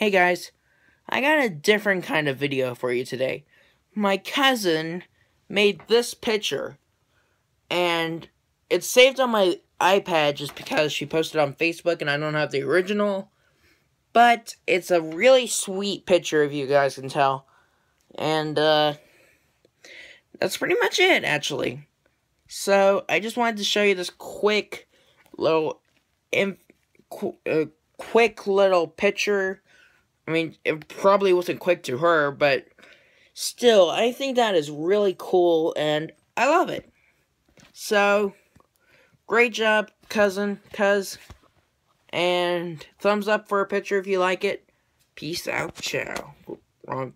Hey guys, I got a different kind of video for you today. My cousin made this picture, and it's saved on my iPad just because she posted on Facebook and I don't have the original. But it's a really sweet picture, if you guys can tell. And, uh, that's pretty much it, actually. So, I just wanted to show you this quick little, qu uh, quick little picture I mean, it probably wasn't quick to her, but still, I think that is really cool, and I love it. So, great job, cousin, cuz, and thumbs up for a picture if you like it. Peace out, ciao. Wrong